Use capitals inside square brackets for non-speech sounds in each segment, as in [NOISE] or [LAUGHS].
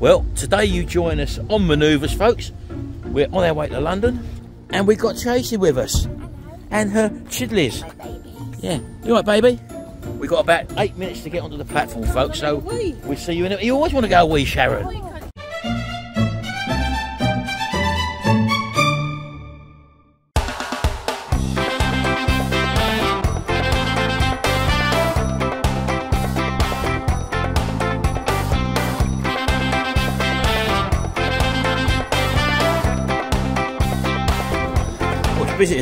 Well, today you join us on manoeuvres, folks. We're on our way to London, and we've got Tracy with us and her chidleys. Yeah, you right, baby? We've got about eight minutes to get onto the platform, folks. So we'll see you in a You always want to go wee, Sharon.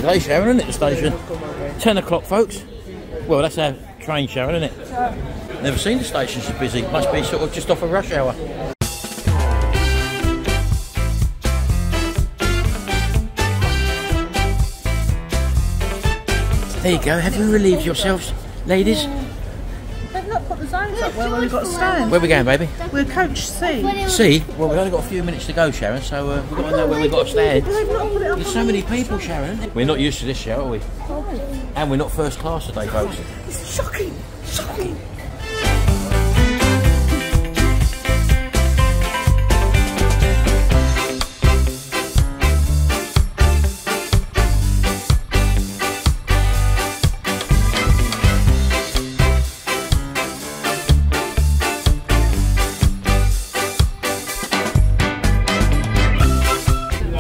Today, Sharon, isn't it, the station? 10 o'clock, folks. Well, that's our train, Sharon, isn't it? Never seen the station so busy. Must be sort of just off a rush hour. There you go. Have you relieved yourselves, ladies? They've put the signs up where we've got to stand. Where are we going, baby? We're coach C. See? Well, we've only got a few minutes to go, Sharon, so uh, we've got to know where we've got to stand. They've not put it up. There's so many people, Sharon. We're not used to this show, are we? And we're not first class today, folks. It's shocking. Shocking.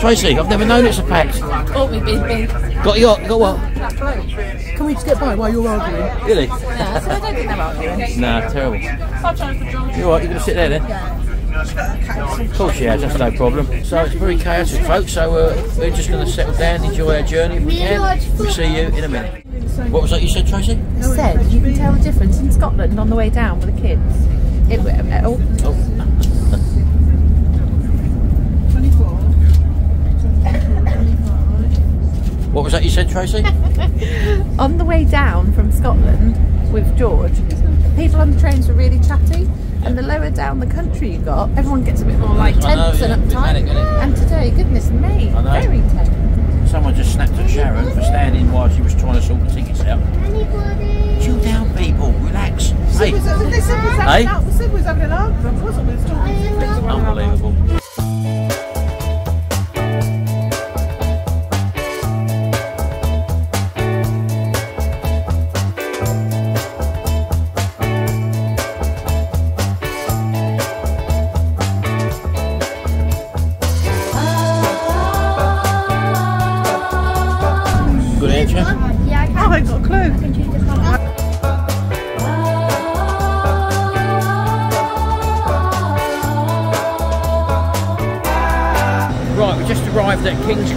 Tracy, I've never known it's a pact. Oh, we've been big. Got your, got what? Can we just get by while you're arguing? Really? No, so I don't think they're arguing. Nah, terrible. I'll try for George. You alright, you gonna sit there then? Of course she has, that's no problem. So it's very chaotic folks, so uh, we're just gonna settle down, enjoy our journey if we can. We'll see you in a minute. What was that you said, Tracy? I Said you can tell the difference in Scotland on the way down with the kids. It, uh, oh, Oh, what was that you said, Tracy? on the way down from Scotland with George, people on the trains were really chatty. And the lower down the country you got, everyone gets a bit more like I know, yeah, and uptight. manic. And today, goodness me, I know. very tense. Someone just snapped at Sharon for standing while she was trying to sort the tickets out. Chill down, people. Relax. Hey, They said we was having, Hey? an- said we was having an argument, wasn't we? We talking to unbelievable.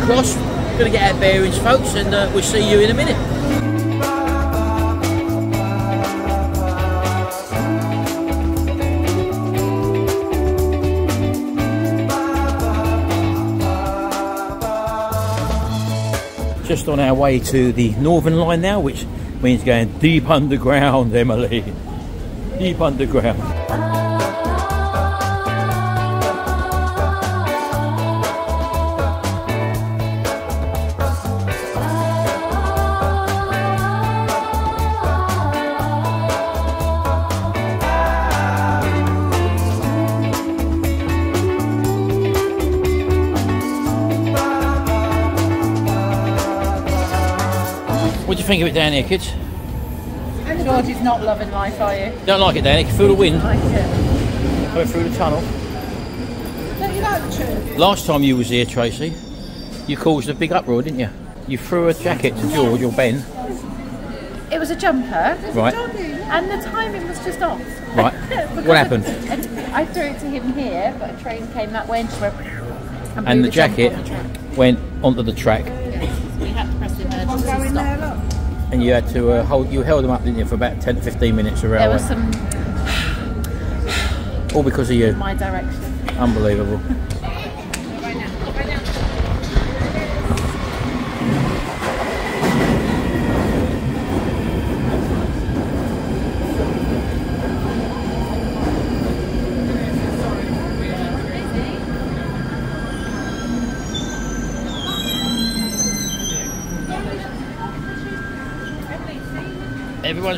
At King's Cross. Gonna get our bearings, folks, and uh, we'll see you in a minute. Just on our way to the Northern Line now, which means going deep underground, Emily. Deep underground. Down here, kids? George is not loving life, are you? Don't like it down here? Can feel the wind Like it. going through the tunnel? Don't you like the tune? Last time you was here, Tracy, you caused a big uproar, didn't you? You threw a jacket to George or Ben. It was a jumper, Right, and the timing was just off. right. [LAUGHS] What happened? And I threw it to him here, but a train came that way and just went. And, And blew the jacket on the went onto the track, you had to uh, hold. You held them up, didn't you, for about ten to fifteen minutes around. There was some All because of you. my direction. Unbelievable. [LAUGHS]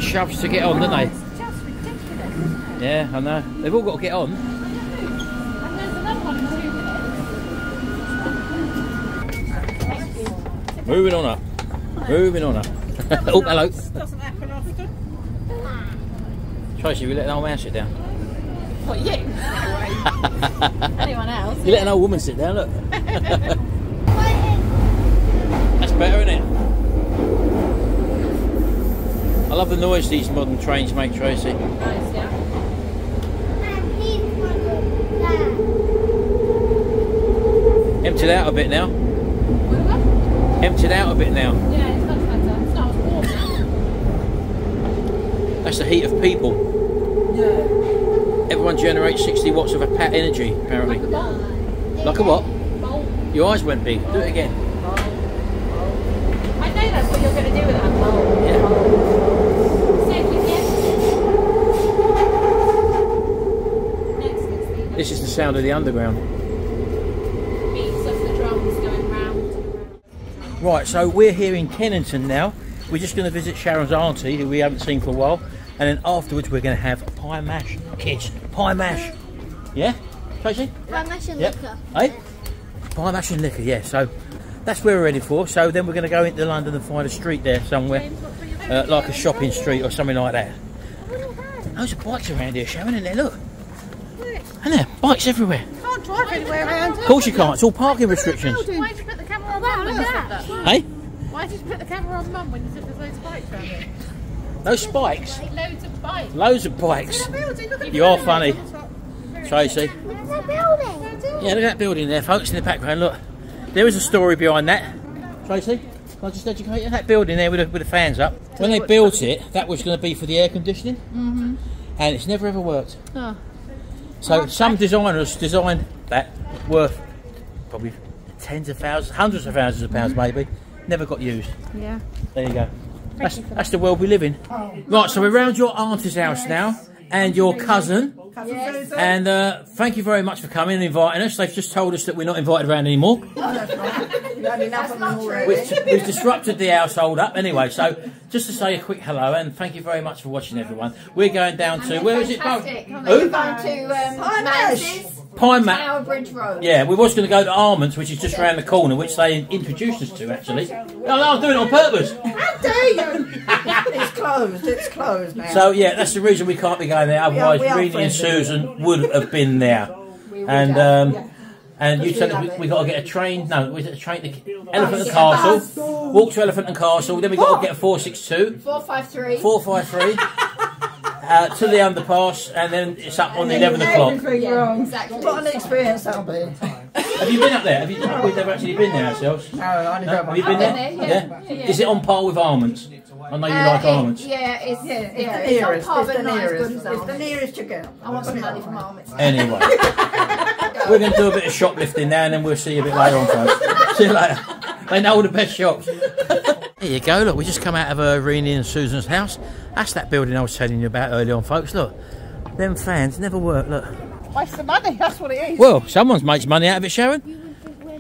shoves to get on, don't they? Yeah, I know. They've all got to get on. Moving on up. Moving on up. [LAUGHS] oh, hello. Doesn't happen often. Tracy, we let an old man sit down. What, you? [LAUGHS] Anyone else? You let an old woman sit down, look. [LAUGHS] That's better, isn't it? I love the noise these modern trains make, Tracy. Nice, yeah. Emptied out a bit now. Emptied out a bit now. Yeah, better. It's not as warm. That's the heat of people. Yeah. Everyone generates 60 watts of a pat energy, apparently. Like a bowl. Like a what? Your eyes went big. Do it again. I know that's what you're going to do with that bowl. Yeah. Same with the Next is the This is the sound of the underground. beats of the drums going round. Right, so we're here in Kennington now. We're just going to visit Sharon's auntie, who we haven't seen for a while, and then afterwards we're going to have pie mash. Kids, pie mash. Yeah, Tracy? Pie mash and Yep. liquor. Hey? Pie mash and liquor, yeah. So that's where we're ready for. So then we're going to go into London and find a street there somewhere, uh, like a shopping street or something like that. Those are bikes around here, Sharon, isn't there? Look. And there, bikes everywhere. You Can't drive anywhere around. Of course you can't. It's all parking restrictions. Why did you put the camera on Wow, mum when you said that. that? Hey? Why did you put the camera on mum when you said there's loads of bikes around here? Those spikes. Loads of bikes. Loads of bikes. Building, look at You are funny, Tracy. Look at the building. Yeah, look at that building there, folks, in the background. Look, there is a story behind that. Tracy, can I just educate you? That building there with the, with the fans up. When they built it, that was going to be for the air conditioning, mm-hmm. and it's never ever worked. Oh. So some designers designed that worth probably tens of thousands, hundreds of thousands of pounds, maybe. Never got used. Yeah. There you go. That's, that's the world we live in. Right, so we're round your auntie's house now, and your cousin. And uh, thank you very much for coming and inviting us. They've just told us that we're not invited around anymore. We've, we've disrupted the household up anyway. So just to say a quick hello and thank you very much for watching, everyone. We're going down to where is it? Bo? Who? Going to um, Manze's, Pine Mat. Tower Bridge Road. Yeah, we was going to go to Arments, which is just around the corner, which they introduced us to actually. No, no, I'm doing it on purpose. How dare you? it's closed. It's closed now. So yeah, that's the reason we can't be going there. Otherwise, we are Rini and friends. Susan would have been there. And um, and you said we, we got to get a train. No, was it a train to Elephant and Castle? Walk to Elephant and Castle. Then we got to get a four six two, 453. four five three, [LAUGHS] uh, to the underpass, and then it's up on the eleven o'clock. Everything Yeah, wrong. exactly. What an experience that'll be. Have you been up there? Have you? We've never actually been there ourselves. No, I only No? go Have you been been there? there, Yeah. Is it on par with Arments? I know you like Uh, it- Arments. Yeah, it's, Yeah, yeah, it's the it's on nearest. par, It's but the not as nearest. as It's the ours. nearest you get. I want some money from Arments. Anyway, [LAUGHS] we're going to do a bit of shoplifting now, and then we'll see you a bit later on, folks. see you later. They know all the best shops. There you go. Look, we just come out of uh, Rini and Susan's house. That's that building I was telling you about earlier on, folks. Look, them fans never work. Look. Waste of money. [LAUGHS] That's what it is. Well, someone's makes money out of it, Sharon.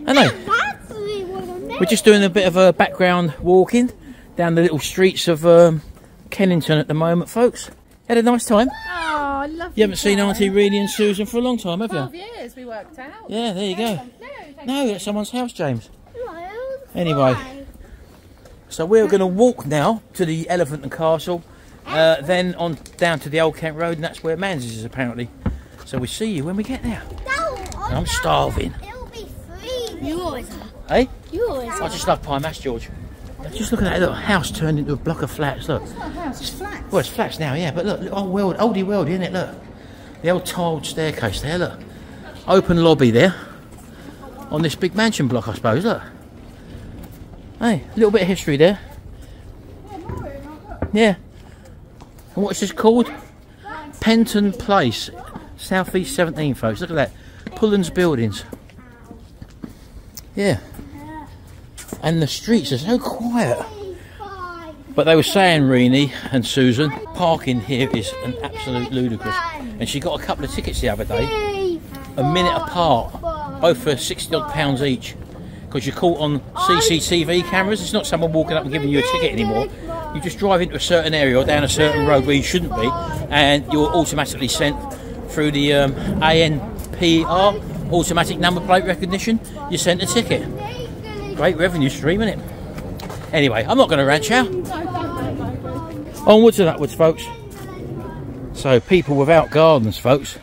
I know. We're just doing a bit of a background walking down the little streets of um, Kennington at the moment, folks. Had a nice time. Oh, I love You haven't seen Auntie Rini and Susan for a long time, have you? 12 years we worked out. Yeah, there you go. No, thank No, that's someone's house, James. Anyway, so we're going to walk now to the Elephant and Castle, uh, then on down to the Old Kent Road, and that's where Manze's is apparently. So we see you when we get there. I'm starving. It'll be free. You always are. Hey, You always I just love pie mash, George. Just look at that little house turned into a block of flats. Look, It's flat. well it's flats now, yeah, but look, look old world, oldie world, isn't it? Look, the old tiled staircase there. Look, open lobby there on this big mansion block, I suppose. Look, hey, a little bit of history there. Yeah. And what's this called? Penton Place, Southeast 17, folks. Look at that. Pullens Buildings. Yeah. And the streets are so quiet. But they were saying, Rini and Susan, parking here is an absolute ludicrous. And she got a couple of tickets the other day, a minute apart, both for 60 odd pounds each. Because you're caught on CCTV cameras. It's not someone walking up and giving you a ticket anymore. You just drive into a certain area or down a certain road where you shouldn't be, and you're automatically sent through the um, ANPR, automatic number plate recognition. You're sent a ticket. Great revenue stream, isn't it? Anyway, I'm not going to rant now. Onwards and upwards, folks. So people without gardens, folks,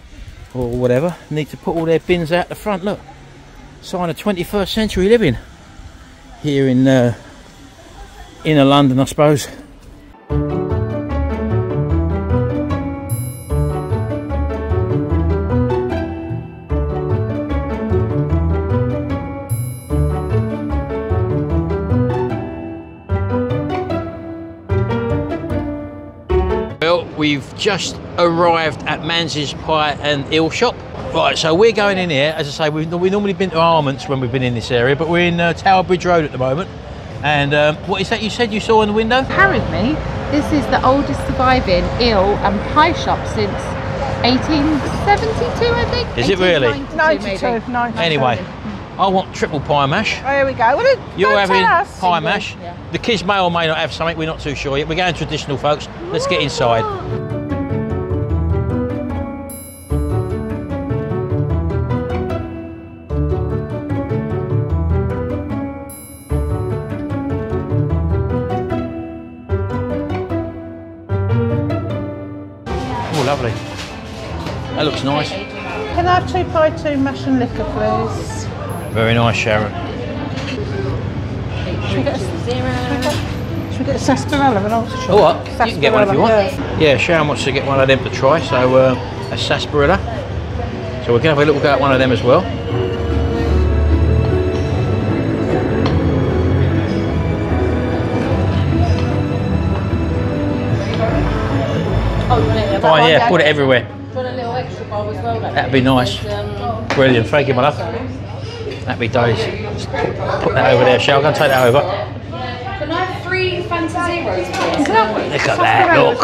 or whatever, need to put all their bins out the front. Look, sign of 21st century living here in uh, inner London, I suppose. Well, we've just arrived at Manze's Pie and Eel Shop. Right, so we're going in here. As I say, we've, we've normally been to Arments when we've been in this area, but we're in uh, Tower Bridge Road at the moment. And um, what is that you said you saw in the window? Apparently, this is the oldest surviving eel and pie shop since 1872, I think. Is it really? 1892, 92, 92. Anyway, I want triple pie mash. Oh, There we go. Well, You're having us. pie mash. Yeah. The kids may or may not have something. We're not too sure yet. We're going traditional, folks. Let's get inside. That nice. Can I have two pie, two mash and liquor, please? Very nice, Sharon. Should we get a, should we get a sarsaparilla and also Oh, what? You can get one if you want. Sarsaparilla, Yeah, Sharon wants to get one of them to try, so uh, a sarsaparilla. So we're going to have a little go at one of them as well. Fine, yeah, put it everywhere. That'd be nice. Um, Brilliant, thank you, my love. That'd be days. Just Put, put that over there, Shall I? Go and take that over. Can I have three Fanta Zeros, please? Look at that, look.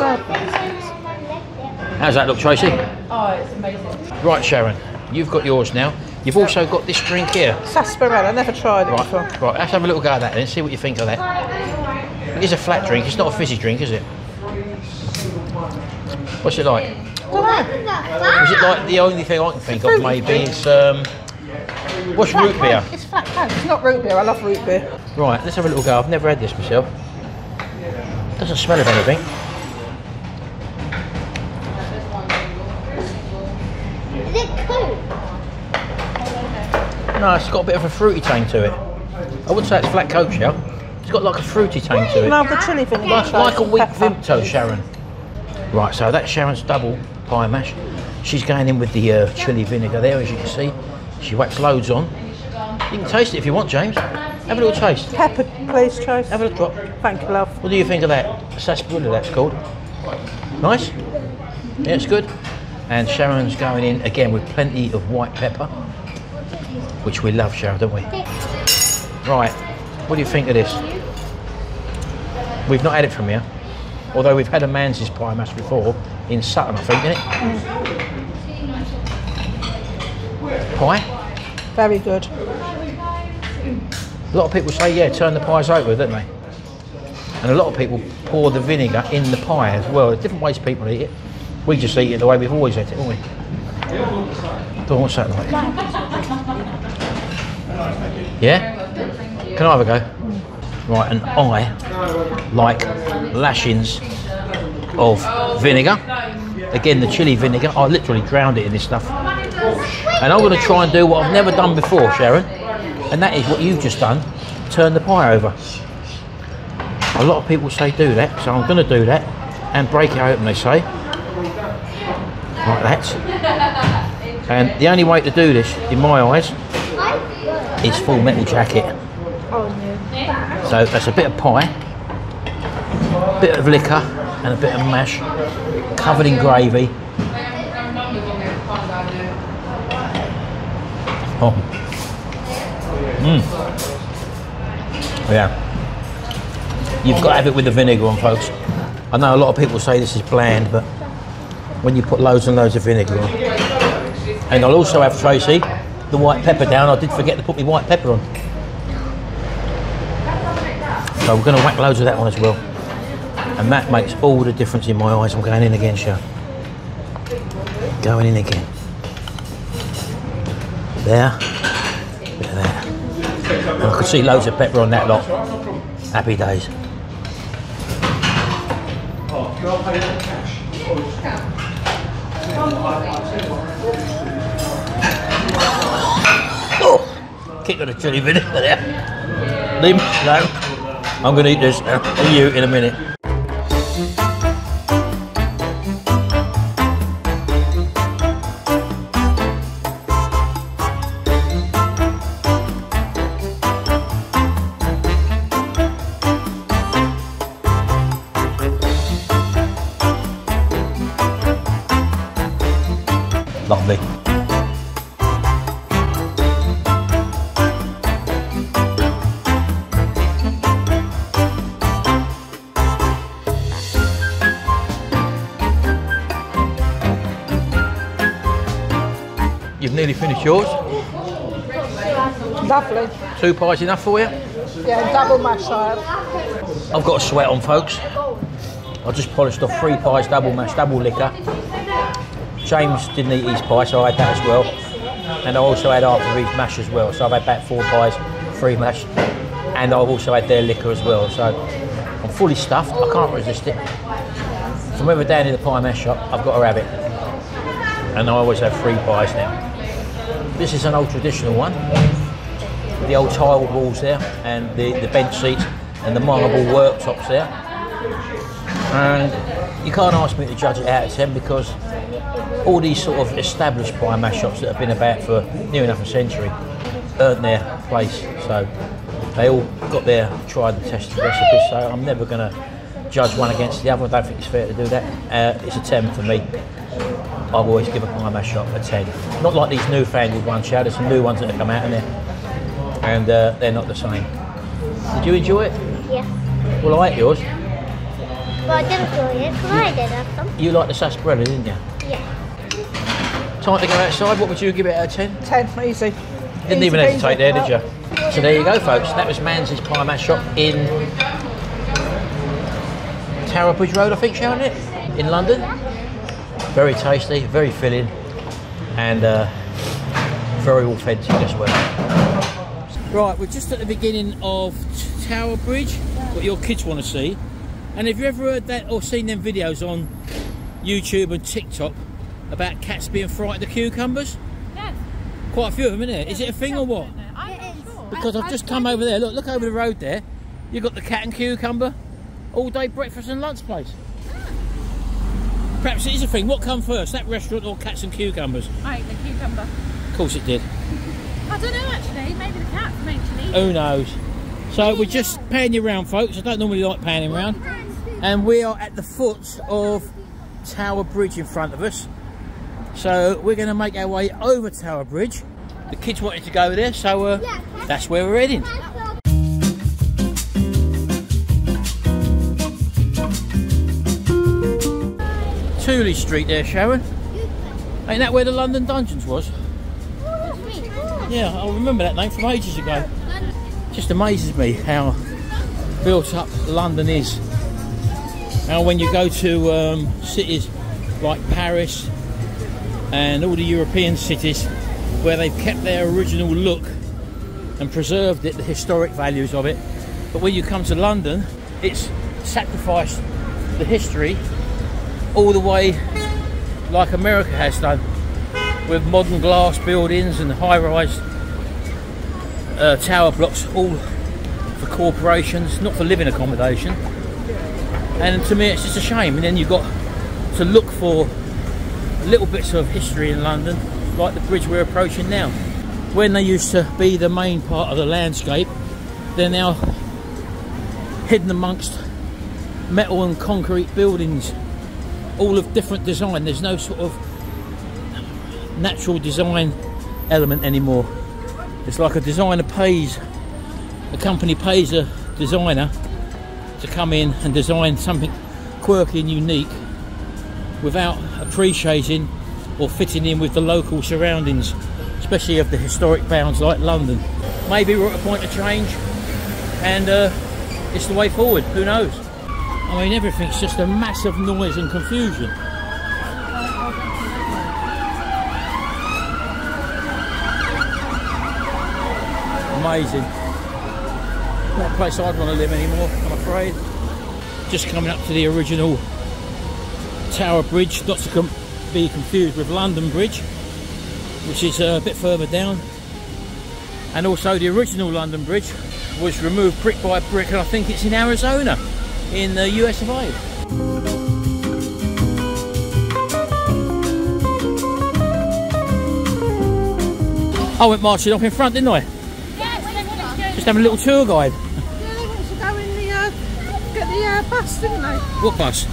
How's that look, Tracy? Oh, it's amazing. Right, Sharon, you've got yours now. You've also got this drink here. Sarsaparilla, never tried it before. Right, right. Let's have a little go at that then. See what you think of that. It is a flat drink. It's not a fizzy drink, is it? What's it like? Is it like the only thing I can think of? Maybe it's um. What's root beer? It's flat coke. It's not root beer. I love root beer. Right, let's have a little go. I've never had this myself. Doesn't smell of anything. Is it cool? No, it's got a bit of a fruity tang to it. I wouldn't say it's flat coke, shell. It's got like a fruity tang to it. Love the chilli vinegar. Like, like a weak. Vimto, Sharon. Right, so that's Sharon's double pie mash. She's going in with the uh, chili vinegar there, as you can see. She whacks loads on. You can taste it if you want, James. Have a little taste. Pepper, please, Trace. Have a little drop. Thank you, love. What do you think of that? Sarsaparilla, that's called. Nice? Yeah, it's good. And Sharon's going in again with plenty of white pepper, which we love, Sharon, don't we? Right, what do you think of this? We've not had it from here, although we've had a Manze's pie mash before in Sutton, I think, innit? Pie? Very good. A lot of people say, yeah, turn the pies over, don't they? And a lot of people pour the vinegar in the pie as well. There's different ways people eat it. We just eat it the way we've always eaten it, don't we? Don't what's that like? Yeah? Can I have a go? Right, and I like lashings of vinegar. Again, the chili vinegar. I literally drowned it in this stuff. And I'm going to try and do what I've never done before, Sharon. And that is what you've just done. Turn the pie over. A lot of people say do that, so I'm going to do that and break it open, they say. Like that. And the only way to do this, in my eyes, is full metal jacket. Oh, so that's a bit of pie, bit of liquor, and a bit of mash, covered in gravy. Oh. Mmm. Yeah. You've got to have it with the vinegar on, folks. I know a lot of people say this is bland, but when you put loads and loads of vinegar on. And I'll also have, Tracy, the white pepper down. I did forget to put my white pepper on. So we're going to whack loads of that on as well. And that makes all the difference in my eyes. I'm going in again, Sharon. Going in again. There. There. And I can see loads of pepper on that lot. Happy days. Oh, kick of the chili vinegar there. Leave me alone. I'm going to eat this. See you in a minute. Two pies enough for you? Yeah, double mash side. I've got a sweat on, folks. I just polished off three pies, double mash, double liquor. James didn't eat his pie, so I had that as well. And I also had half of his mash as well. So I've had back four pies, three mash, and I've also had their liquor as well. So I'm fully stuffed. I can't resist it. From ever down in the pie mash shop, I've got to have it. And I always have three pies now. This is an old traditional one. The old tile walls there, and the, the bench seats, and the marble worktops there. And you can't ask me to judge it out of 10 because all these sort of established pie mash shops that have been about for near enough a century earned their place. So they all got their tried and tested recipes. So I'm never going to judge one against the other. I don't think it's fair to do that. Uh, it's a 10 for me. I've always give a pie mash shop a 10. Not like these newfangled ones, Chad. There's some new ones that have come out in there. And uh, they're not the same. Did you enjoy it? Yeah. Well, I ate yours. But I didn't enjoy it, but I did have some. You liked the sarsaparilla, didn't you? Yeah. Time to go outside. What would you give it out of 10? 10, easy. Didn't even Easy hesitate peasy. there, did you? So there you go, folks. That was Manze's Pie Mash Shop in Tower Bridge Road, I think, showing it in London. Very tasty, very filling, and uh, very authentic as well. Right, we're just at the beginning of Tower Bridge. What your kids want to see, and have you ever heard that or seen them videos on YouTube and TikTok about cats being frightened of cucumbers? Yes. Quite a few of them, isn't there? Is it a thing or what? Because I've just come over there. Look, look over the road there. You've got the cat and cucumber all day breakfast and lunch place. Perhaps it is a thing. What come first, that restaurant or cats and cucumbers? I ate the cucumber. Of course it did. I don't know actually. Maybe the cat eventually. Who knows? So we're just panning you around, folks. I don't normally like panning around. And we are at the foot of Tower Bridge in front of us. So we're going to make our way over Tower Bridge. The kids wanted to go there, so uh, that's where we're heading. Tooley Street there, Sharon. Ain't that where the London Dungeons was? Yeah, I remember that name from ages ago. Just amazes me how built up London is. How when you go to um, cities like Paris and all the European cities where they've kept their original look and preserved it, the historic values of it. But when you come to London, it's sacrificed the history all the way like America has done with modern glass buildings and high-rise uh, tower blocks all for corporations, not for living accommodation. And to me it's just a shame. And then you've got to look for little bits of history in London, like the bridge we're approaching now. When they used to be the main part of the landscape, they're now hidden amongst metal and concrete buildings, all of different design. There's no sort of natural design element anymore. It's like a designer pays, a company pays a designer to come in and design something quirky and unique without appreciating or fitting in with the local surroundings, especially of the historic bounds like London. Maybe we're at a point of change and uh, it's the way forward, who knows? I mean, everything's just a massive noise and confusion. Amazing. Not a place I'd want to live anymore, I'm afraid. Just coming up to the original Tower Bridge, not to be confused with London Bridge, which is uh, a bit further down. And also the original London Bridge was removed brick by brick, and I think it's in Arizona, in the US of A. I went marching off in front, didn't I? Just having a little tour guide. Yeah, they want to go in the, uh, get the uh, bus, didn't they? What bus?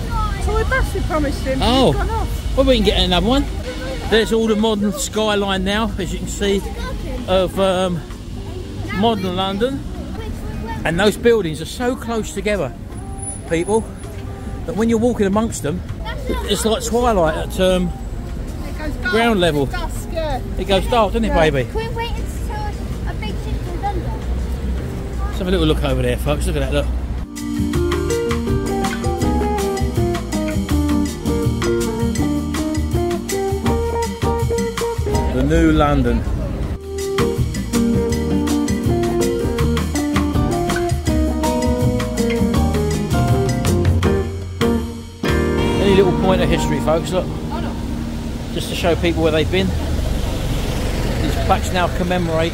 Toy bus we promised him. Oh. He's gone off. Well, we can get another one. There's all the modern skyline now, as you can see, of um, modern London. And those buildings are so close together, people, that when you're walking amongst them, it's like twilight at um, It goes dark. Ground level. It goes dark, doesn't it, baby? Let's have a little look over there, folks. Look at that, look. The new London. Any little point of history, folks, look. Just to show people where they've been. These plaques now commemorate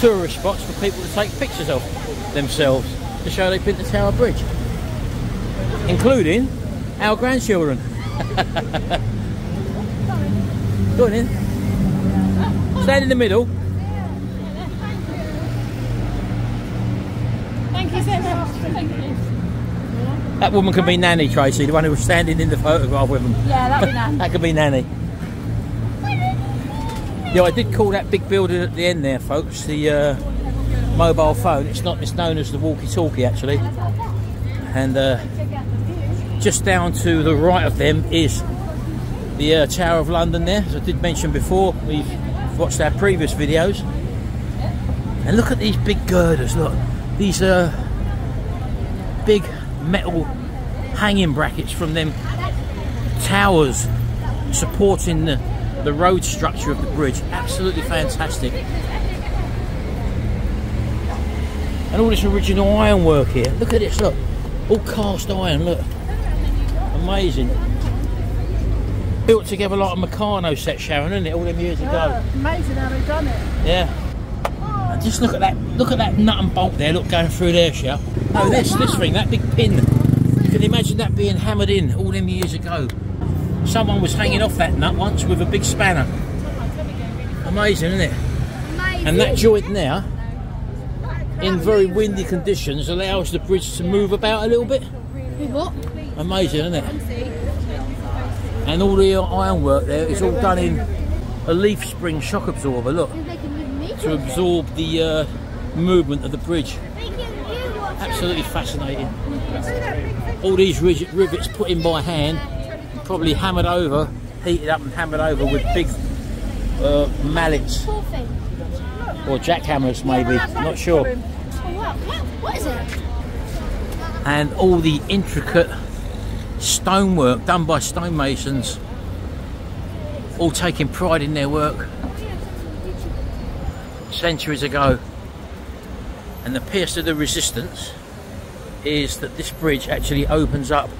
tourist spots for people to take pictures of themselves to show they've been to Tower Bridge, including our grandchildren. [LAUGHS] Go on in. Stand in the middle. Thank you so much. Thank you. That woman could be Nanny, Tracy, the one who was standing in the photograph with them. Yeah, that'd be nice. [LAUGHS] That could be Nanny. Yeah, I did call that big building at the end there, folks, the uh, mobile phone. It's not. It's known as the walkie-talkie, actually. And uh, just down to the right of them is the uh, Tower of London. There, as I did mention before, we've watched our previous videos. And look at these big girders. Look, these uh, big metal hanging brackets from them towers supporting the, the road structure of the bridge. Absolutely fantastic. And all this original ironwork here. Look at this, look. All cast iron, look. Amazing. Built together like a Meccano set, Sharon, isn't it? All them years ago. Yeah, amazing how they've done it. Yeah. And just look at that look at that nut and bolt there, look going through there, Shell. Oh, oh this this thing, that big pin. You can imagine that being hammered in all them years ago. Someone was hanging off that nut once with a big spanner. Oh amazing, isn't it? Amazing. And that joint now, in very windy conditions, allows the bridge to move about a little bit. What? Amazing, isn't it? And all the ironwork there is all done in a leaf spring shock absorber, look, to absorb the uh, movement of the bridge. Absolutely fascinating. All these rivets put in by hand, probably hammered over, heated up and hammered over with big uh, mallets or jackhammers, maybe, not sure. What is it? and all the intricate stonework done by stonemasons, all taking pride in their work centuries ago. And the pierce of the resistance is that this bridge actually opens up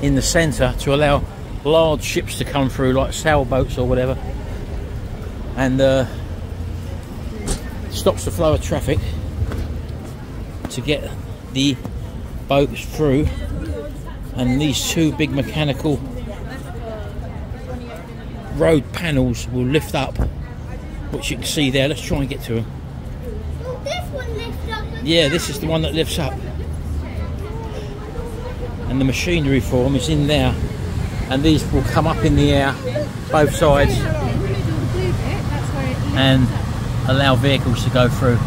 in the centre to allow large ships to come through, like sailboats or whatever, and uh, stops the flow of traffic to get the boats through. And these two big mechanical road panels will lift up which you can see there. Let's try and get to them yeah this is the one that lifts up. And the machinery for them is in there. And these will come up in the air both sides. And allow vehicles to go through.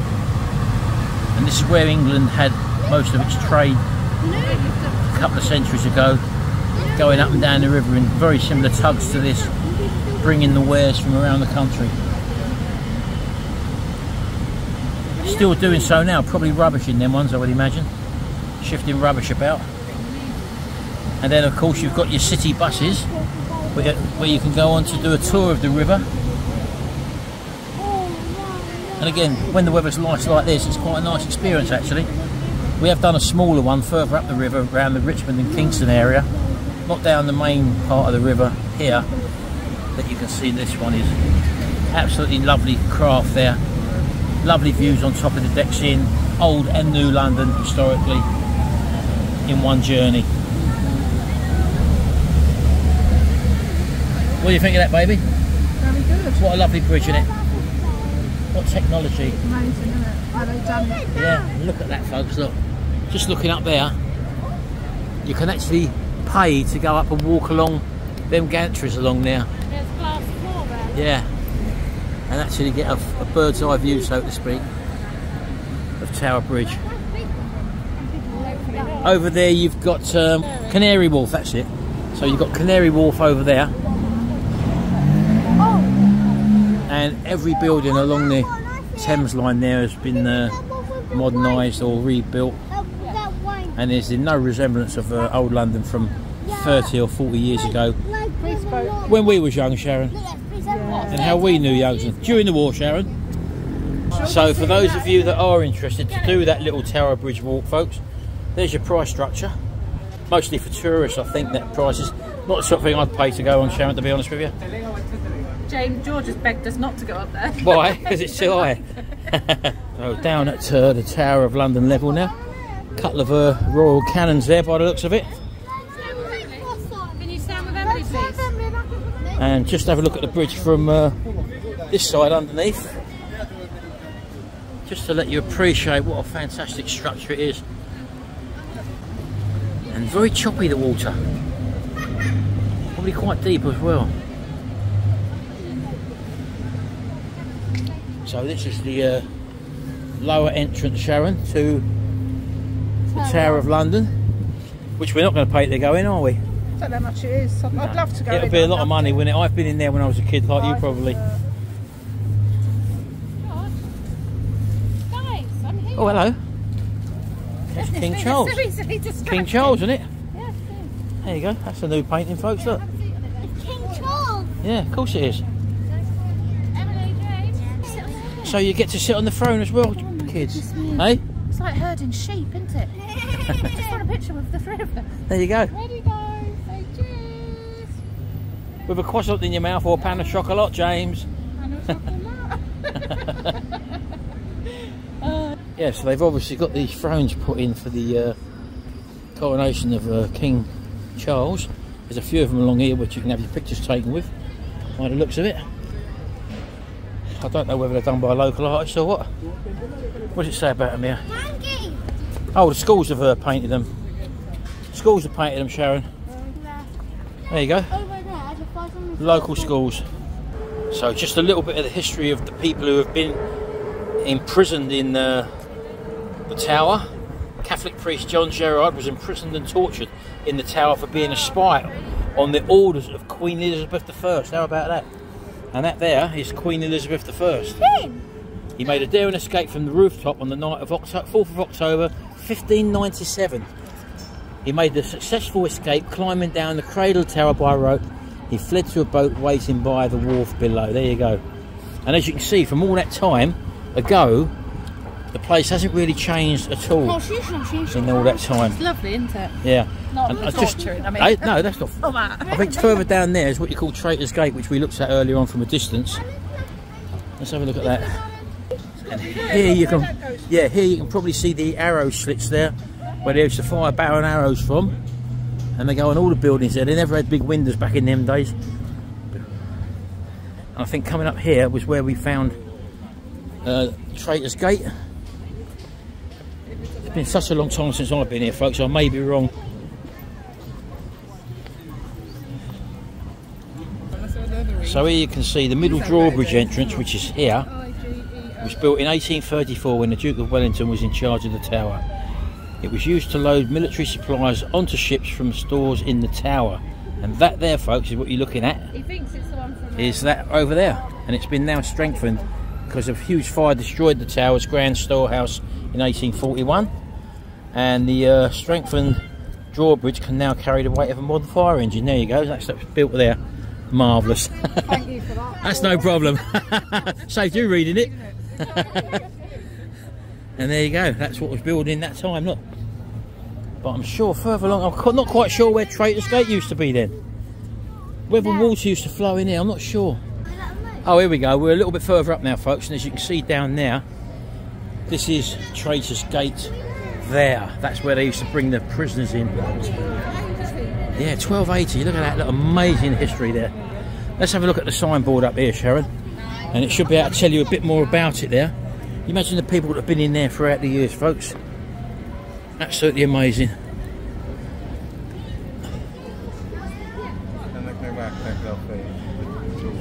And this is where England had most of its trade a couple of centuries ago going up and down the river in very similar tugs to this bringing the wares from around the country. Still doing so now probably rubbish in them ones I would imagine. Shifting rubbish about. And then of course you've got your city buses where, where you can go on to do a tour of the river And again, when the weather's nice like this, it's quite a nice experience actually. We have done a smaller one further up the river around the Richmond and Kingston area, not down the main part of the river here. That you can see this one is absolutely lovely craft there. Lovely views on top of the decks in old and new London historically in one journey. What do you think of that, baby? Very good. What a lovely bridge, isn't it? What technology. Amazing, isn't it? How they've done it. Yeah, look at that, folks. Look, just looking up there, you can actually pay to go up and walk along them gantries along there. There's glass floor there. Yeah, and actually get a, a bird's eye view, so to speak, of Tower Bridge. Over there, you've got um, Canary Wharf. That's it. So you've got Canary Wharf over there, and every building along the Thames line there has been uh, modernised or rebuilt. and there's no resemblance of uh, old London from 30 or 40 years ago when we was young, Sharon, and how we knew Youngstown during the war, Sharon. So for those of you that are interested to do that little Tower Bridge walk, folks, there's your price structure. Mostly for tourists, I think that price is not the sort of thing I'd pay to go on, Sharon, to be honest with you. Jane George has begged us not to go up there. [LAUGHS] Why? Because it's too high. [LAUGHS] so down at uh, the Tower of London level now. A Couple of uh, royal cannons there by the looks of it. Can you stand with Emily, please? And just have a look at the bridge from uh, this side underneath. Just to let you appreciate what a fantastic structure it is. And very choppy the water. Probably quite deep as well. So this is the uh, lower entrance, Sharon, to the Tower of London. Which we're not going to pay to go in, are we? I don't know how much it is. I'd, I'd love to go. It'll in, be a I'd lot of money, to. wouldn't it? I've been in there when I was a kid, like you I've, probably. uh, Guys, I'm here. Oh, hello. That's King It's Charles. so. King Charles, isn't it? Yes, There you go. That's a new painting, folks. Look. it's King Charles. Yeah, of course it is. Emily, James. So you get to sit on the throne as well, kids. Hey, It's like herding sheep, isn't it? Just want a picture with the three of them. there you go. Ready, guys? Say cheers. With a croissant in your mouth or a pan of chocolate, James. A pan of [LAUGHS] Yeah, so they've obviously got these thrones put in for the uh, coronation of uh, King Charles. There's a few of them along here which you can have your pictures taken with, by the looks of it. I don't know whether they're done by local artist or what. What does it say about them here? Monkey. Oh, the schools have uh, painted them. Schools have painted them, Sharon. There you go. Over there, I just find something. Local schools. So just a little bit of the history of the people who have been imprisoned in uh, the tower. Catholic priest John Gerard was imprisoned and tortured in the tower for being a spy on the orders of Queen Elizabeth I. How about that? And that there is Queen Elizabeth I. He made a daring escape from the rooftop on the night of Octo- 4th of October 1597. He made the successful escape climbing down the cradle tower by rope. He fled to a boat waiting by the wharf below. There you go. And as you can see, from all that time ago, the place hasn't really changed at all in all that time. It's lovely, isn't it? Yeah. Not And I torturing, I mean. Eh, no, that's not. [LAUGHS] Oh. I think further down there is what you call Traitor's Gate, which we looked at earlier on from a distance. Let's have a look at that. And here you can, yeah, here you can probably see the arrow slits there, where they used to fire bow and arrows from. And they go on all the buildings there. They never had big windows back in them days. And I think coming up here was where we found uh, Traitor's Gate. It's been such a long time since I've been here, folks. I may be wrong. So here you can see the middle drawbridge entrance, which is here, was built in 1834 when the Duke of Wellington was in charge of the tower. It was used to load military supplies onto ships from stores in the tower. And that there, folks, is what you're looking at, He thinks it's the one from uh, is that over there. And it's been now strengthened because a huge fire destroyed the tower's grand storehouse in 1841. And the uh, strengthened drawbridge can now carry the weight of a modern fire engine. There you go, that's, that's built there. Marvellous. Thank you for that. [LAUGHS] That's no problem. [LAUGHS] Saved you reading it. [LAUGHS] and there you go. That's what was built in that time. Look. But I'm sure further along, I'm not quite sure where Traitors Gate used to be then. Whether water used to flow in here, I'm not sure. Oh, here we go. We're a little bit further up now, folks. And as you can see down there, this is Traitors Gate there. That's where they used to bring the prisoners in. Yeah, 1280. Look at that little amazing history there. Let's have a look at the signboard up here, Sharon. And it should be able to tell you a bit more about it there. You imagine the people that have been in there throughout the years, folks. Absolutely amazing.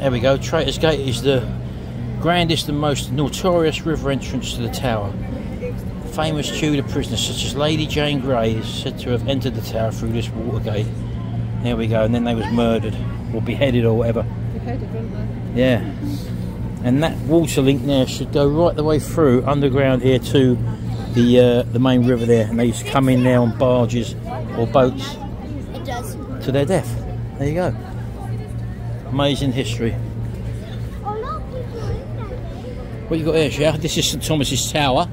There we go. Traitors Gate is the grandest and most notorious river entrance to the tower. Famous Tudor prisoners such as Lady Jane Grey is said to have entered the tower through this water gate. There we go, and then they was murdered or beheaded or whatever. Beheaded, weren't they? Yeah. And that water link there should go right the way through underground here to the uh, the main river there, and they used to come in there on barges or boats It does. to their death. There you go. Amazing history. Oh, look, people in there. What you got here, Shah? This is St Thomas's Tower,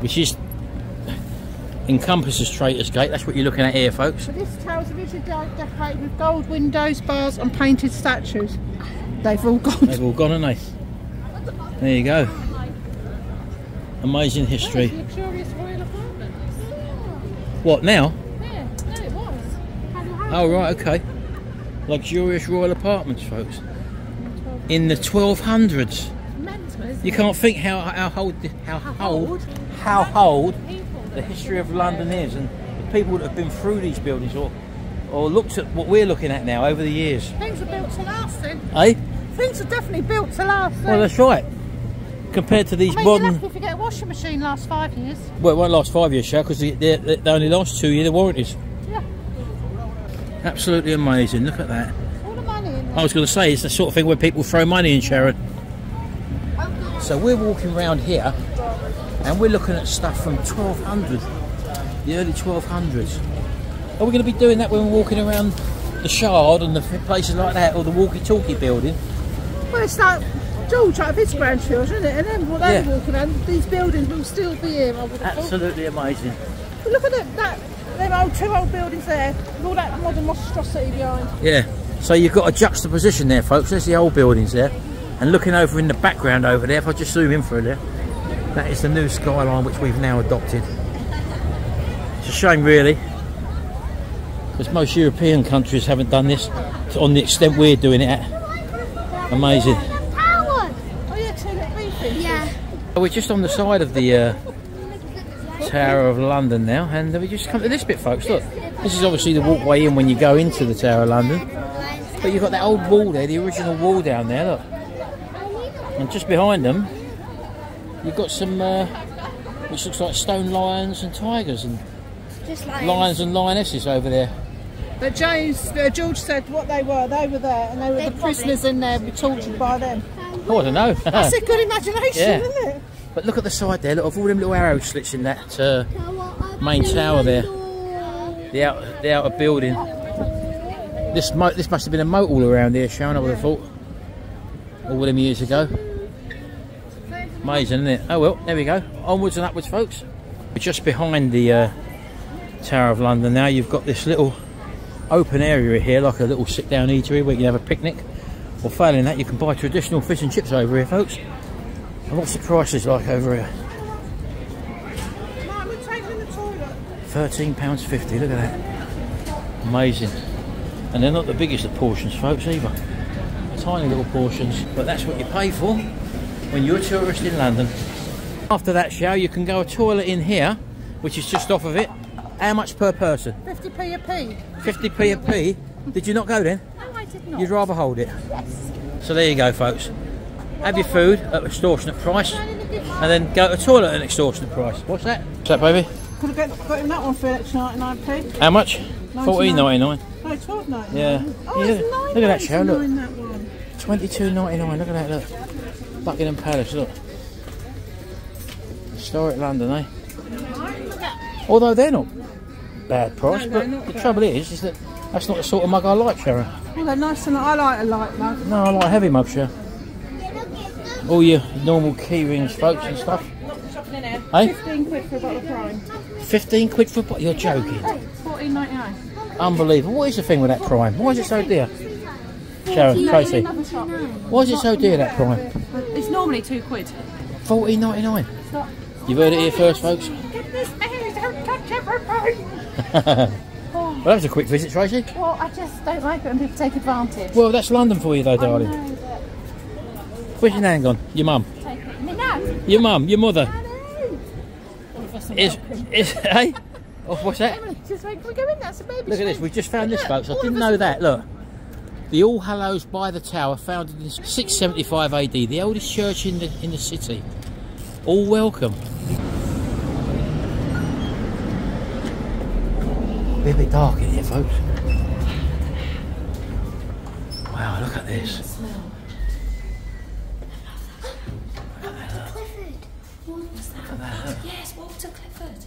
which is encompasses Traitors Gate. That's what you're looking at here, folks. But this tower's originally de- decorated with gold windows, bars, and painted statues. They've all gone. They've all gone, haven't they? There you go. Amazing history. Luxurious royal apartment. What now? Yeah, no, it was. Oh right, okay. Luxurious royal apartments, folks. In the 1200s. You can't think how how old how old how old the history of London is, and the people that have been through these buildings or or looked at what we're looking at now over the years. Things are built to last then. Eh? Things are definitely built to last then. Well, that's right. Compared to these I mean, you're lucky if you get a washing machine last five years. well, it won't last five years, Shah, because they, they, they only last two year the warranties. Yeah. Absolutely amazing. Look at that. All the money in there. I was going to say it's the sort of thing where people throw money in, Sharon. So we're walking around here, and we're looking at stuff from 1200, the early 1200s. Are we going to be doing that when we're walking around the Shard and the places like that, or the walkie-talkie building? Well, it's like George out of his grandchildren, isn't it? And then what they're Yeah. walking around, these buildings will still be here, I would have thought. Absolutely amazing. But Look at that, that them old two old buildings there, with all that modern monstrosity behind. Yeah. So you've got a juxtaposition there, folks. There's the old buildings there, and looking over in the background over there. If I just zoom in through there, that is the new skyline which we've now adopted. It's a shame, really, because most European countries haven't done this on the extent we're doing it at. Amazing. Oh yeah, two little wee things. Yeah. We're just on the side of the uh, Tower of London now, and we just come to this bit, folks. Look, this is obviously the walkway in when you go into the Tower of London. But you've got that old wall there, the original wall down there, look. And just behind them, you've got some, uh, which looks like stone lions and tigers and Just like lions and lionesses over there. But James, uh, George said what they were. They were there, and they were They the prisoners in there, be tortured by them. Oh, I don't know. [LAUGHS] That's a good imagination, Yeah. isn't it? but look at the side there, look, of all them little arrow slits in that uh, main tower there. the outer, the outer building. This mo- this must have been a moat all around here, Sharon. I would have thought all them years ago. Amazing, isn't it? Oh well, there we go. Onwards and upwards, folks. We're Just behind the uh, Tower of London now, you've got this little open area here, like a little sit-down eatery where you can have a picnic. Or failing that, you can buy traditional fish and chips over here, folks. And what's the prices like over here? Mike, we're taking the toilet. Thirteen pounds fifty. Look at that. Amazing. And they're not the biggest of portions, folks, either. Tiny little portions, but that's what you pay for when you're a tourist in London. After that show, you can go a toilet in here, which is just off of it. How much per person? 50p a pee. 50p a p. Did you not go then? No, I did not. You'd rather hold it. Yes. So there you go, folks. Have your food at extortionate price, and then go to the toilet at an extortionate price. What's that? What's that, baby? Could have got, got him that one for an extra 99p. How much? Fourteen ninety nine. No, 12.99. Yeah. Oh, Yeah. it's Look at that, Sharon, look. 9.99 that one. Twenty-two ninety-nine. Look at that. Look, Buckingham Palace. Look, historic London, eh? Although they're not bad price, No, but the bad. trouble is, is that that's not the sort of mug I like, Sharon. Well, they're nice and I like a light mug. No, I like a heavy mug, Sharon. all your normal key rings, folks, and stuff. Shopping in here. Hey? 15 quid for a bottle of prime. 15 quid for a bottle. You're joking. 14.99. Unbelievable. What is the thing with that prime? Why is it so dear? Sharon, Tracy. Why is it so dear, that prime? It's normally two quid. Fourteen ninety nine. You've heard it here first, folks. [LAUGHS] Goodness me, don't touch everything. [LAUGHS] Well, that was a quick visit, Tracy. Well, I just don't like it when people take advantage. Well, that's London for you, though, darling. Where's your nan gone? Your mum. Your mum. Your mother. Is is hey? Oh, what's that? Just we go in? That's a baby. Look at this. We just found this, folks. I didn't know that. Look. The All Hallows by the Tower, founded in 675 AD, the oldest church in the in the city. All welcome. Be a bit dark in here, folks. Wow, look at this. Yes, Walter Clifford.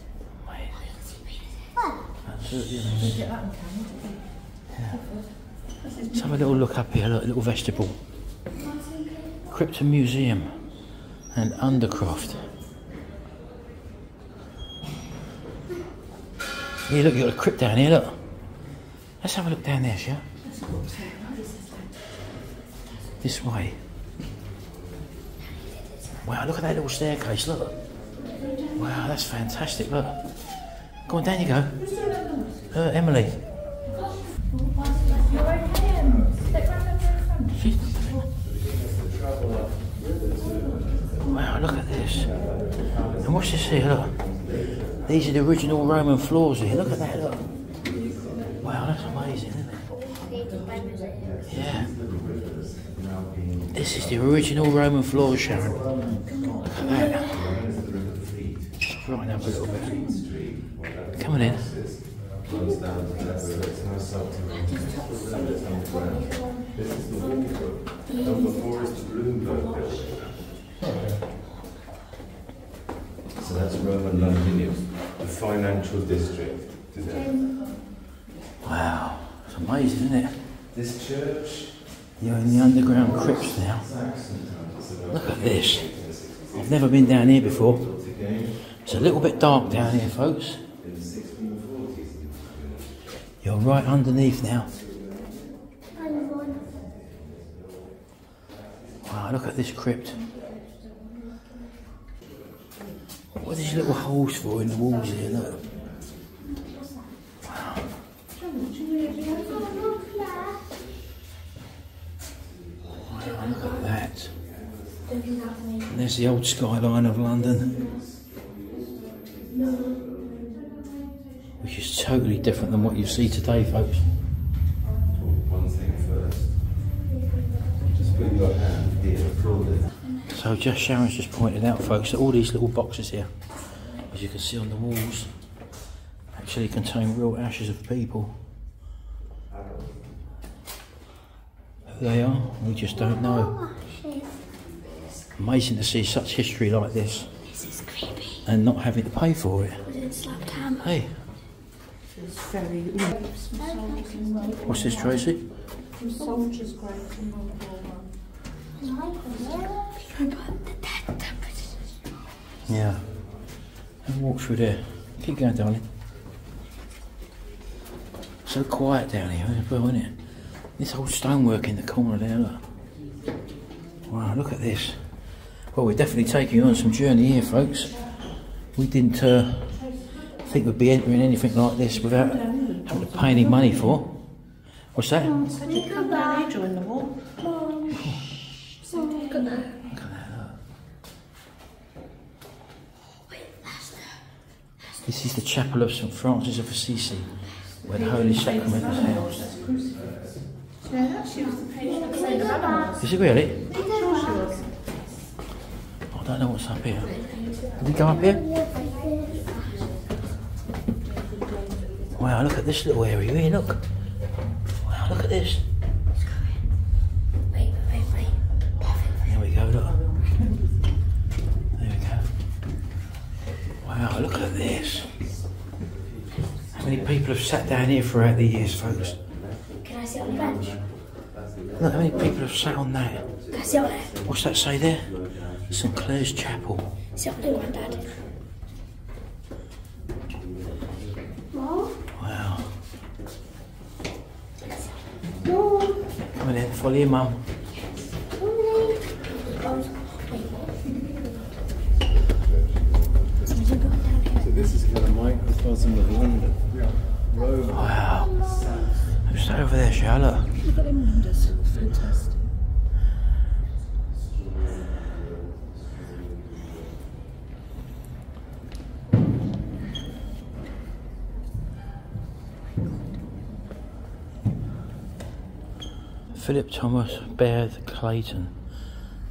Absolutely amazing. Yeah. Let's have a little look up here, a little vegetable. Crypto Museum and Undercroft. Here, look, you've got a crypt down here, look. Let's have a look down there, shall? This way. Wow, look at that little staircase, look. Wow, that's fantastic, look. Go on, down you go. Uh, Emily. Look at this. And what's this here? Look. These are the original Roman floors here. Look at that, look. Wow, that's amazing, isn't it? Yeah. This is the original Roman floors, Sharon. Look at that. Just brighten up a little bit. Come on in. So that's Roman Londinium, the financial district today. Wow, it's amazing, isn't it? This church, You're in the underground crypts now. Look at this. I've never been down here before. It's a little bit dark down here, folks. You're right underneath now. Wow, look at this crypt. What are these little holes for in the walls here? Look. Wow, look at that. And there's the old skyline of London. Which is totally different than what you see today, folks. one thing first. Just put your hand here. So just Sharon's just pointed out, folks, that all these little boxes here, as you can see on the walls, actually contain real ashes of people. They are, we just don't know. Amazing to see such history like this This is creepy. and not having to pay for it. Was it slapped hammer? Hey, what's this, Tracy? Soldiers' graves in World War One. But the dead temperatures. Yeah. And walk through there. Keep going, darling. So quiet down here as well, isn't it? This whole stonework in the corner there, look. Wow, look at this. Well, we're definitely taking you on some journey here, folks. We didn't uh, think we'd be entering anything like this without having to pay any money for. What's that? During the war. This is the chapel of St Francis of Assisi, where the Holy Sacrament is housed. Yeah, she was the patient of Saint Is it really? Sure she was. I don't know what's up here. Did we go up here? Wow, look at this little area here, look. Wow, look at this. Wait, wait, wait. There we go, look. There we go. Wow, look at this. How many people have sat down here throughout the years, folks? Can I sit on the bench? Look how many people have sat on that. Can it. What's that say there? St Clair's Chapel. Sit on it, Granddad. Wow. Come on in, follow your mum. So this is kind of microcosm of London. Rome. Wow. Just over there, Charlotte. Fantastic. Philip Thomas Byard Clayton.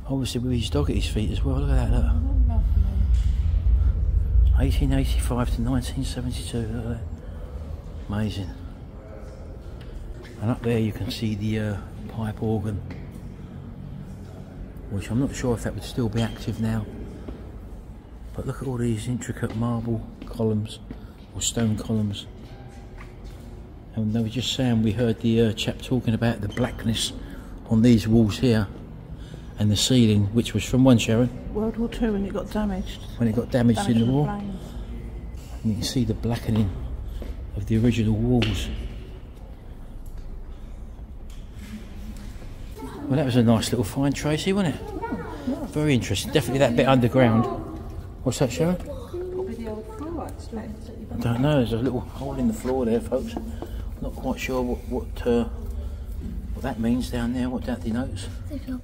Obviously with his dog at his feet as well. Look at that, look. 1885 to 1972. Look at that. Amazing. And up there you can see the uh, pipe organ. Which I'm not sure if that would still be active now. But look at all these intricate marble columns or stone columns. And they were just saying we heard the uh, chap talking about the blackness on these walls here and the ceiling, which was from one Sharon World War Two when it got damaged. when it got damaged in Damaged the war. And you can see the blackening of the original walls. Well, that was a nice little find, Tracy, wasn't it? Very interesting. Definitely that bit underground. What's that, Sharon? I don't know. There's a little hole in the floor there, folks. Not quite sure what what, uh, what that means down there. What that denotes.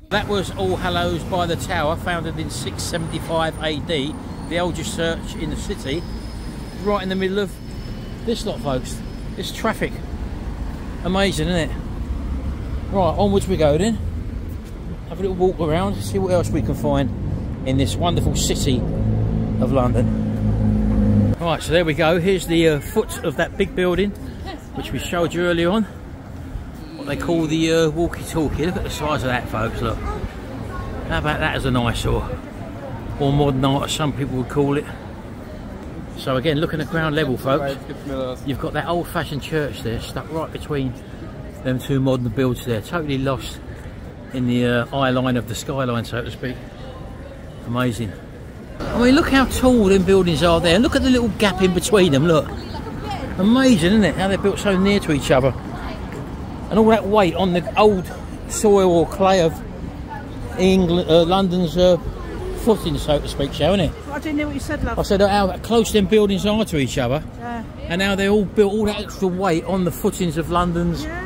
That was All Hallows by the Tower, founded in 675 AD. The oldest church in the city, right in the middle of this lot, folks. This traffic. Amazing, isn't it? Right, onwards we go then. Have a little walk around, see what else we can find in this wonderful city of London. Right, so there we go. Here's the uh, foot of that big building, which we showed you earlier on. What they call the uh, walkie-talkie. Look at the size of that, folks. Look. How about that as an eyesore? Or modern art, as some people would call it. So again, looking at ground level, folks, you've got that old-fashioned church there, stuck right between them two modern builds there, totally lost in the uh, eye line of the skyline, so to speak. Amazing. I mean, look how tall them buildings are there. Look at the little gap in between them. Look, amazing, isn't it? How they're built so near to each other, and all that weight on the old soil or clay of England, uh, London's uh, footing, so to speak, shall it? I didn't know what you said, love. I said how close them buildings are to each other, Yeah. and how they all built all that extra weight on the footings of London's Yeah.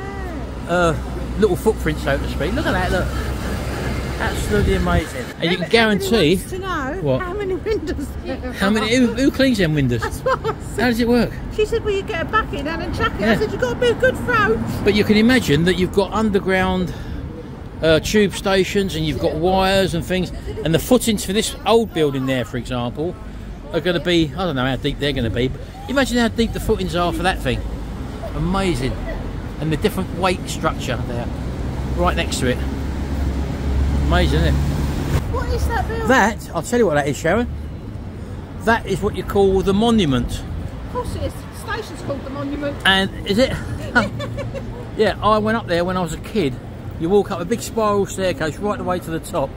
uh, little footprint, so to speak. Look at that, look. Absolutely amazing. And you can guarantee wants to know What? how many windows [LAUGHS] there are. how many who, who cleans them windows? That's what I How does it work? She said, "Will you get a bucket and a jacket?" Yeah. I said, "You've got to be a good throw." But you can imagine that you've got underground uh, tube stations and you've got wires and things, and the footings for this old building there, for example, are going to be I don't know how deep they're going to be, but imagine how deep the footings are for that thing. Amazing, and the different weight structure there, right next to it. Amazing, isn't it? What is that building? That I'll tell you what that is, Sharon. That is what you call the monument. Of course it is. The station's called the Monument. And is it? yeah, [LAUGHS] [LAUGHS] I went up there when I was a kid. You walk up a big spiral staircase right the way to the top,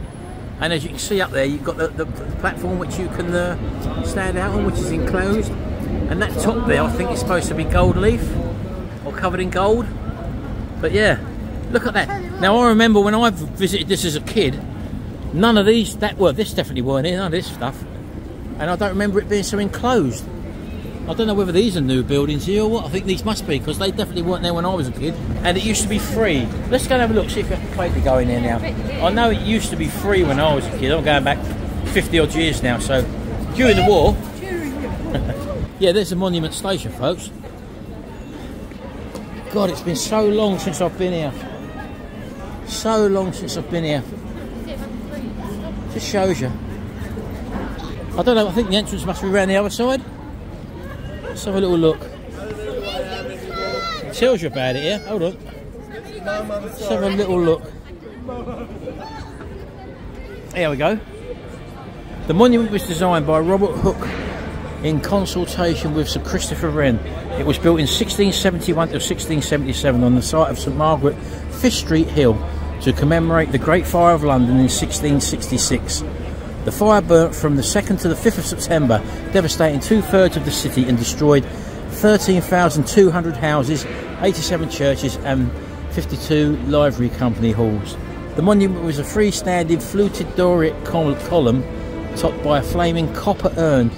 and as you can see up there, you've got the, the, platform which you can uh, stand out on, which is enclosed. And that top there, I think, is supposed to be gold leaf covered in gold. But yeah, look at that. Now I remember when I visited this as a kid, none of these that were this definitely weren't in none of this stuff, and I don't remember it being so enclosed. I don't know whether these are new buildings here or what. I think these must be because they definitely weren't there when I was a kid. And it used to be free. Let's go and have a look, see if we can play to go in there now. I know it used to be free when I was a kid. I'm going back 50 odd years now. So during the war. [LAUGHS] yeah, there's the Monument Station, folks. God, it's been so long since I've been here. So long since I've been here. Just shows you. I don't know, I think the entrance must be around the other side. Let's have a little look. It tells you about it here. Hold on. Let's have a little look. Here we go. The monument was designed by Robert Hooke in consultation with Sir Christopher Wren. It was built in 1671 to 1677 on the site of St Margaret, Fish Street Hill, to commemorate the Great Fire of London in 1666. The fire burnt from the 2nd to the 5th of September, devastating two thirds of the city and destroyed 13,200 houses, 87 churches, and 52 livery company halls. The monument was a freestanding fluted Doric col- column topped by a flaming copper urn.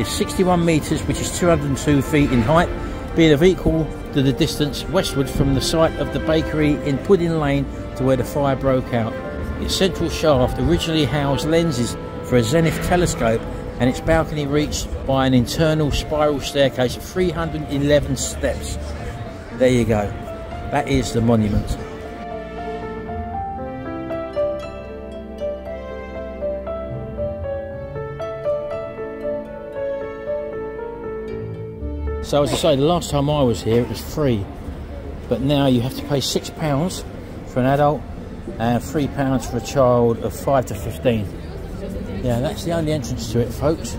It's 61 metres, which is 202 feet in height, being of equal to the distance westward from the site of the bakery in Pudding Lane to where the fire broke out. Its central shaft originally housed lenses for a zenith telescope and its balcony reached by an internal spiral staircase of 311 steps. There you go. That is the monument. So as I say, the last time I was here it was free, but now you have to pay six pounds for an adult and three pounds for a child of five to fifteen. Yeah, that's the only entrance to it, folks,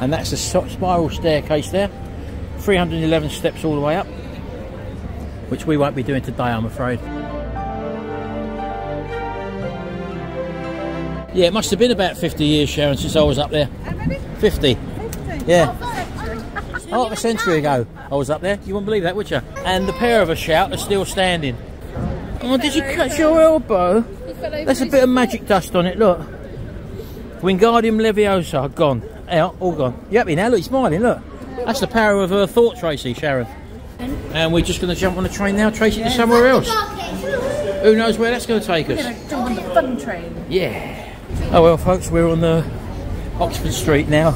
and that's the spiral staircase there, 311 steps all the way up, which we won't be doing today, I'm afraid. Yeah, it must have been about 50 years, Sharon, since I was up there. 50. Yeah. Oh, Half a century ago, I was up there. You wouldn't believe that, would you? And the pair of us shout are still standing. Oh, did you cut your elbow? There's a bit of magic dust on it, look. Wingardium Leviosa, gone. Out, all gone. You happy now? Look, he's smiling, look. That's the power of her thought, Tracy, Sharon. And we're just going to jump on the train now, Tracy, to somewhere else. Who knows where that's going to take us? Jump on the fun train. Yeah. Oh well, folks, we're on the Oxford Street now,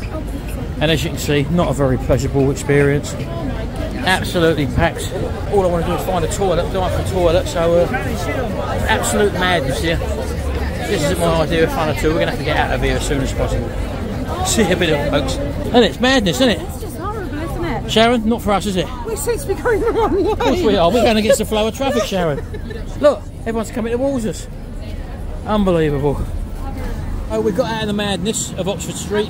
and as you can see, not a very pleasurable experience. Absolutely packed. All I want to do is find a toilet, dive for a toilet. So, uh, absolute madness here. This isn't my idea of fun at all. We're gonna have to get out of here as soon as possible. See you a bit of folks. And it's madness, isn't it? It's just horrible, isn't it? Sharon, not for us, is it? We seem to be going the wrong way. Of course we are. We're going against the flow of traffic, [LAUGHS] Sharon. Look, everyone's coming towards us. Unbelievable. Oh, we got out of the madness of Oxford Street.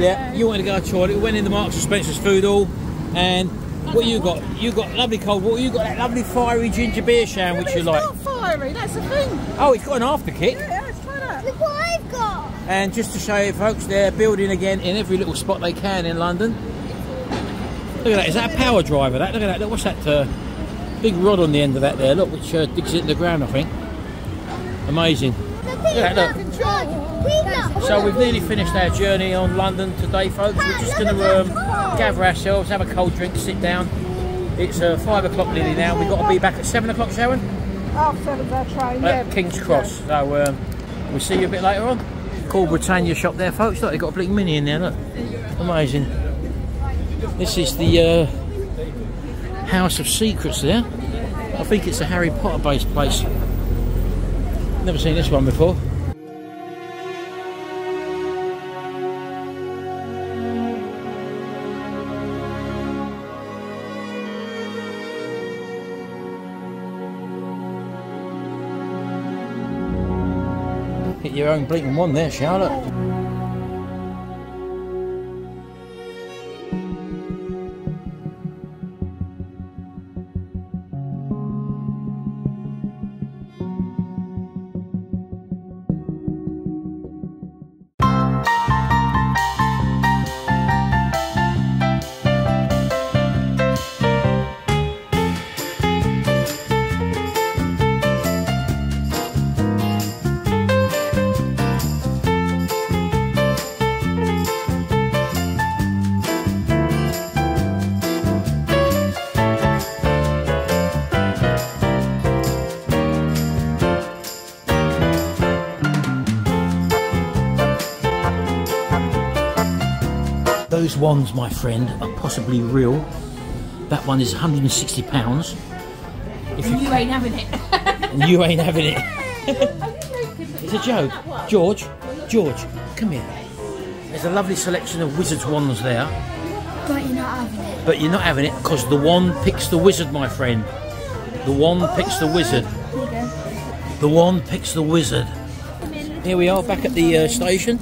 Yeah, you wanted to go to the toilet. We went in the Marks and Spencer's food hall, and what you got? You got lovely cold water. You got that lovely fiery ginger beer, Sharon, which you it's like. not fiery, that's the thing. Oh, it's got an after kick. Yeah, let's try that. Look what I've got. And just to show you, folks, they're building again in every little spot they can in London. Look at that. Is that a power driver? That look at that. Look, what's that? Uh, big rod on the end of that there. Look, which uh, digs it in the ground. I think. Amazing. Look at that, look. Look. So we've nearly finished our journey on London today, folks. We're just going to um, gather ourselves, have a cold drink, sit down. It's uh, five o'clock nearly now. We've got to be back at seven o'clock, Sharon, Half seven's our train, at yeah. King's Cross. So um, we'll see you a bit later on. Cool Britannia shop there, folks. Look, they've got a blinking mini in there. Look, amazing. This is the uh, House of Secrets there. I think it's a Harry Potter based place. Never seen this one before. Own blinking one there, Charlotte. Wands, my friend, are possibly real. That one is 160 pounds. If you, You ain't having it. and you ain't having it. [LAUGHS] it's a joke. George, George, come here. There's a lovely selection of wizard's wands there, But you're not having it. but you're not having it because the wand picks the wizard, my friend. The wand picks the wizard. The wand picks the wizard. Here we are back at the uh, station.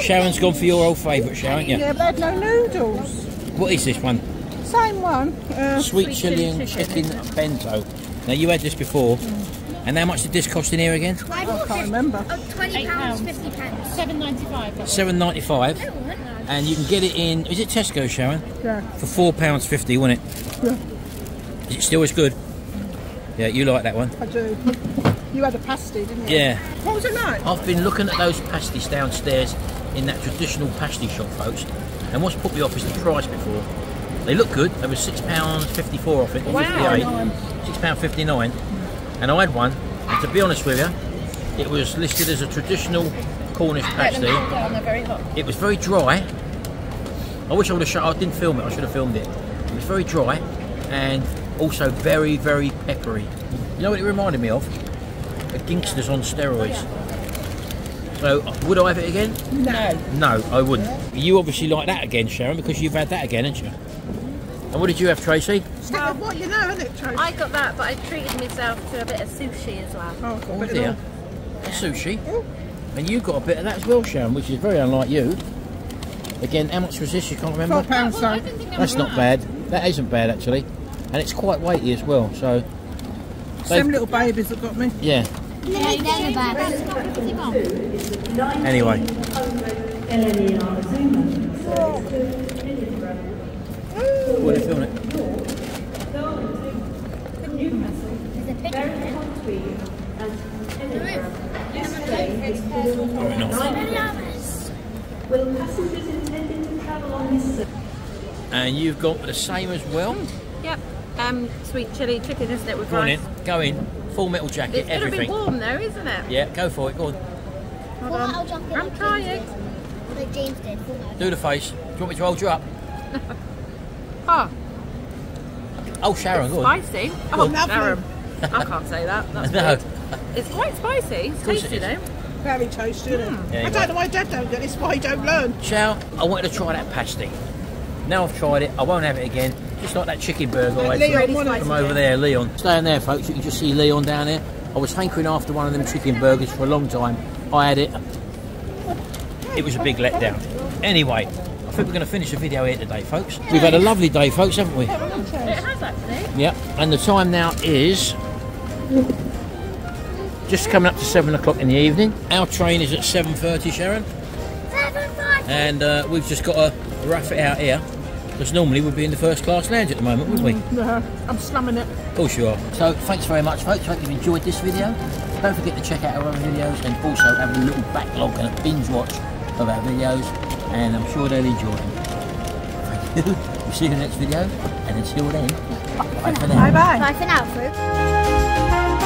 Sharon's gone for your old favourite, Sharon, yeah? Yeah, but no noodles. What is this one? Same one. Uh, Sweet chili and chicken bento. Now you had this before. And how much did this cost in here again? I can't remember. Oh, 20 pounds, 50 pence. Seven ninety five. Seven ninety five. And you can get it in. Is it Tesco, Sharon? Yeah. For four pounds fifty, wasn't it? Yeah. Is it still as good? Yeah, you like that one. I do. You had a pasty, didn't you? Yeah. What was it like? I've been looking at those pasties downstairs in that traditional pasty shop, folks. And what's put me off is the price before. They look good. They were six pounds fifty-four, I think, or fifty-eight. Six pound fifty-nine. And I had one. And to be honest with you, it was listed as a traditional Cornish pasty. they're very hot. It was very dry. I wish I would have shot. I didn't film it. I should have filmed it. It was very dry, and also very, very peppery. You know what it reminded me of? A Gangsters on steroids. Oh, So, would I have it again? No. No, I wouldn't. You obviously like that again, Sharon, because you've had that again, haven't you? And what did you have, Tracy? Stick with what you know, isn't it, Tracy? I got that, but I treated myself to a bit of sushi as well. Oh, I've got a Oh bit of dear. Sushi. Mm. And you got a bit of that as well, Sharon, which is very unlike you. Again, how much was this? You can't remember? Four pounds, so. That's not bad. That isn't bad actually, and it's quite weighty as well. So, Them they've- little babies that got me. yeah. Anyway, what are you feeling it? Nice. And you've got the same as well. Yep. Um, sweet chili chicken, isn't it, with Go rice? in, go in. Full metal jacket, It's going to be everything. warm though, isn't it? Yeah, go for it. Go on. Full metal jacket. I'm like trying. James did. Like James did. Full metal. Do the face. Do you want me to hold you up? [LAUGHS] Oh, Oh, Sharon, go on. spicy. Oh, Lovely. Sharon. I can't say that. [LAUGHS] That's No. good. It's quite spicy. It's course it tasty though. Very tasty, isn't? Hmm. Yeah, I don't know why Dad don't get this, why he don't learn. Chow, I wanted to try that pasty. Now I've tried it, I won't have it again. Just like that chicken burger I Leon, had what from, from over there, Leon. Staying there, folks, you can just see Leon down there. I was hankering after one of them chicken burgers for a long time. I had it. It was a big letdown. Anyway, I think we're going to finish the video here today, folks. We've had a lovely day, folks, haven't we? It has actually. Yep. And the time now is just coming up to seven o'clock in the evening. Our train is at seven thirty, Sharon. Seven, five. and uh, we've just got to rough it out here because normally we'd be in the first class lounge at the moment, wouldn't we? Mm, yeah, I'm slamming it. Of course you are. So thanks very much, folks. Hope you've enjoyed this video. Don't forget to check out our other videos and also have a little backlog and a binge watch of our videos, and I'm sure they'll enjoy them. Thank you. [LAUGHS] We'll see you in the next video, and until then, bye for now. Bye bye. Bye for now, folks.